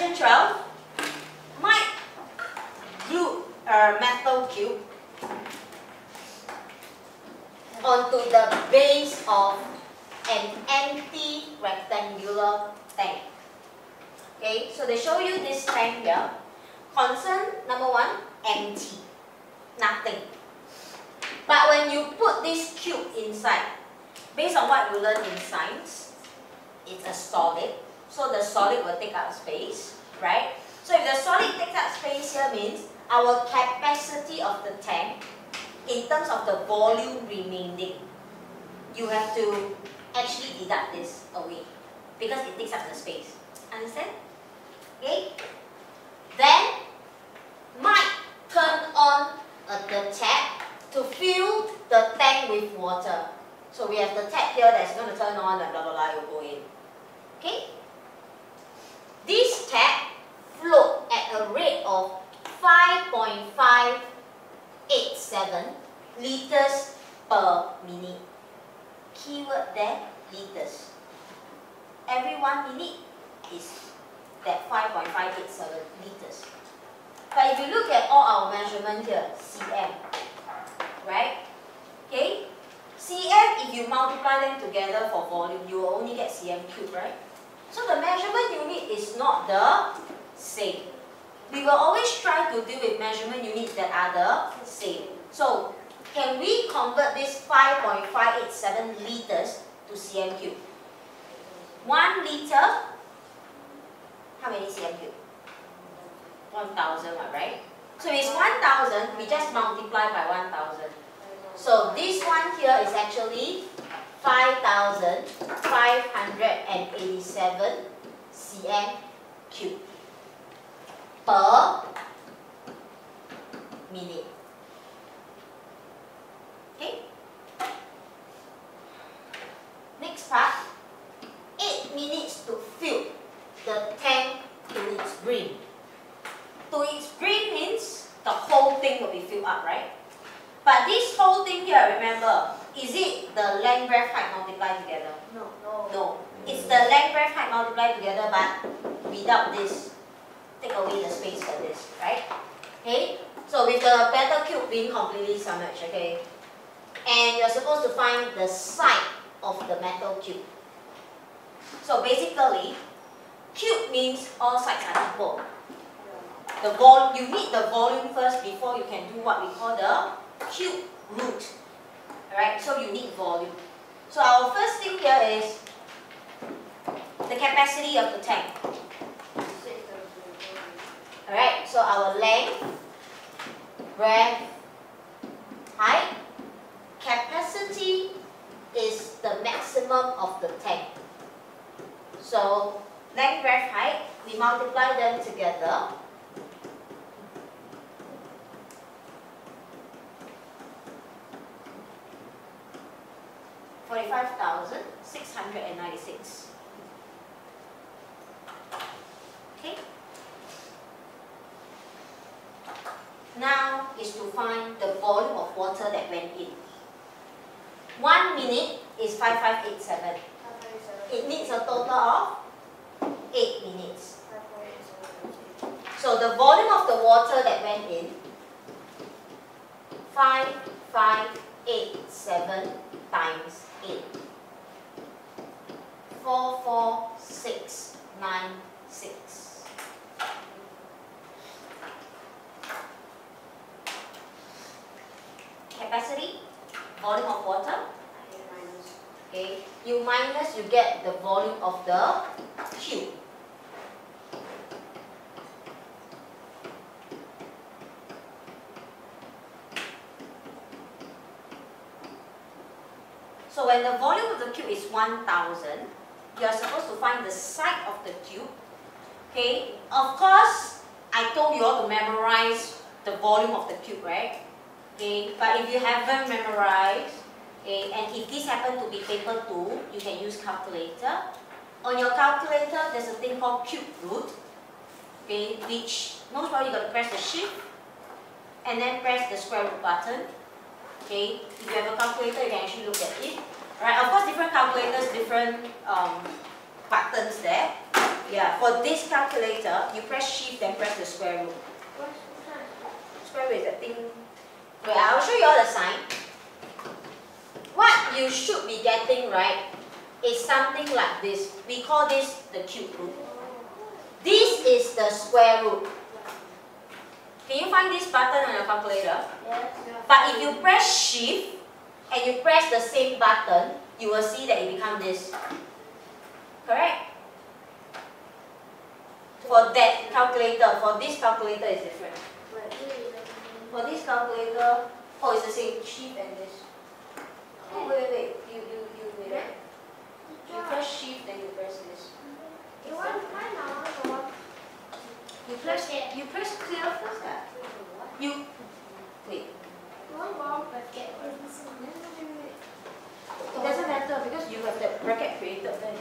Question 12. Might glue a metal cube onto the base of an empty rectangular tank. Okay, so they show you this tank here. Concern number one, empty. Nothing. But when you put this cube inside, based on what you learned in science, it's a solid. So the solid will take up space, right? So if the solid takes up space here means our capacity of the tank in terms of the volume remaining, you have to actually deduct this away because it takes up the space. Understand? Okay? Then, might turn on uh, the tap to fill the tank with water. So we have the tap here that's going to turn on and blah blah blah, will go in. Okay? This tap float at a rate of 5.587 liters per minute. Keyword there, liters. Every one minute is that 5.587 liters. But if you look at all our measurement here, cm, right? Okay? cm, if you multiply them together for volume, you will only get cm cubed, right? So the measurement unit is not the same. We will always try to deal with measurement units that are the same. So can we convert this 5.587 liters to cm cube? 1 liter, how many cm cube? 1000, right? So it's 1000, we just multiply by 1000. So this one here is actually 5,587 cm cube per minute. Okay? Next part, 8 minutes to fill the tank to its brim. To its brim means the whole thing will be filled up, right? But this whole thing here, remember, is it the length, breadth, height multiplied together? No, no. No. It's the length, breadth, height multiplied together, but without this. Take away the space for this, right? Okay? So with the metal cube being completely submerged, okay? And you're supposed to find the side of the metal cube. So basically, cube means all sides are equal. The vol you need the volume first before you can do what we call the cube root. Alright, so you need volume. So our first thing here is the capacity of the tank. Alright, so our length, breadth, height, capacity is the maximum of the tank. So length, breadth, height, we multiply them together. Forty-five thousand six hundred and ninety-six. Okay. Now is to find the volume of water that went in. One minute is 5587. It needs a total of 8 minutes. So the volume of the water that went in, 5587 times 8. 44696. Capacity, volume of water, okay, you minus, you get the volume of the cube. So when the volume of the cube is 1000, you are supposed to find the side of the cube. Okay, of course, I told you all to memorize the volume of the cube, right? Okay, but if you haven't memorized, okay, and if this happen to be paper 2, you can use calculator. On your calculator, there's a thing called cube root, okay, which most probably you got to press the shift and then press the square root button. Okay, if you have a calculator, you can actually look at it. Right, of course, different calculators, different um, buttons there. Yeah, for this calculator, you press shift then press the square root. Square root is that thing. Wait, I'll show you all the sign. What you should be getting right is something like this. We call this the cube root. This is the square root. Can you find this button on your calculator? Yes. But if you press shift and you press the same button, you will see that it becomes this. Correct? For that calculator, for this calculator is different. For this calculator, oh it's the same, shift and this. Oh wait, wait, wait, you, you, you, wait. right? You press shift then you press this. You press, you press clear first ah. You, wait, it doesn't matter because you have that bracket created there.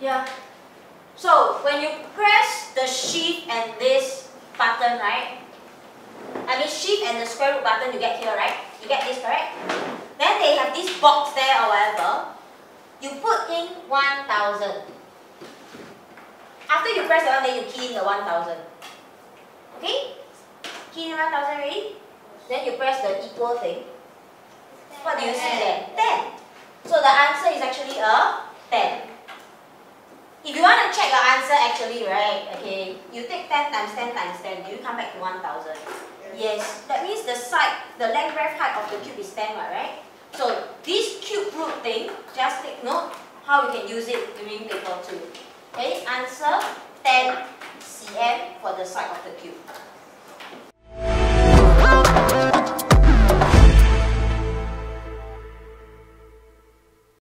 Yeah. So when you press the shift and this button, right? I mean shift and the square root button you get here, right? You get this, correct? Then they have this box there or whatever. You put in 1000. After you press the one, then you key in the 1000. Okay? Key in 1000 already? Then you press the equal thing. What do you see there? 10. So the answer is actually a 10. If you want to check your answer actually, right, okay, you take 10 times 10 times 10, do you come back to 1000? Yes, that means the side, the length breadth height of the cube is 10, right? So this cube root thing, just take note how you can use it during paper 2. Okay, answer 10 cm for the side of the cube.